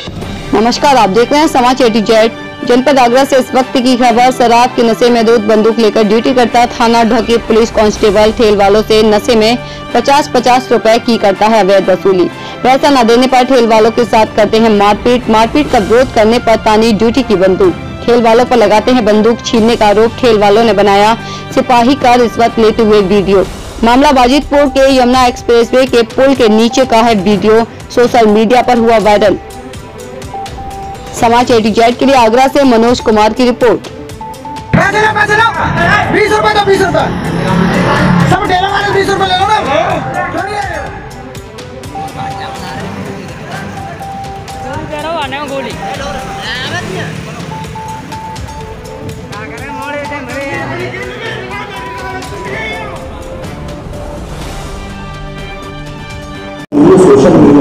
नमस्कार, आप देख रहे हैं समाज एटी जेट जनपद आगरा से इस वक्त की खबर, शराब के नशे में दूध बंदूक लेकर ड्यूटी करता थाना ढोकी पुलिस कांस्टेबल ठेल वालों से नशे में 50-50 रुपए की करता है अवैध वसूली। पैसा न देने पर ठेल वालों के साथ करते हैं मारपीट। मारपीट का विरोध करने पर तानी ड्यूटी की बंदूक। ठेल वालों पर लगाते हैं बंदूक, छीनने का आरोप ठेल वालों ने बनाया सिपाही का रिश्वत लेते हुए वीडियो। मामला बाजितपुर के यमुना एक्सप्रेसवे के पुल के नीचे का है वीडियो। सोशल मीडिया पर हुआ वायरल। समाज एटी जेड के लिए आगरा से मनोज कुमार की रिपोर्ट। पैसे लो पैसे लो। बीस रुपए तो बीस रुपए। सब ठेला वाले बीस रुपए ले लो ना। क्यों नहीं ले रहे? गोली सोशल मीडिया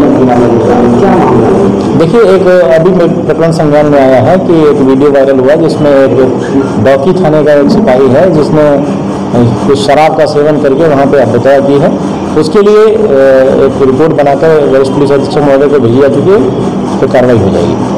देखिए, एक, अभी प्रकरण संज्ञान में आया है कि एक वीडियो वायरल हुआ जिसमें एक डॉकी थाने का एक सिपाही है जिसने कुछ शराब का सेवन करके वहाँ पे हत्या की है। उसके लिए एक रिपोर्ट बनाकर वरिष्ठ पुलिस अधीक्षक महोदय को भेजी जा चुकी है तो कार्रवाई हो जाएगी।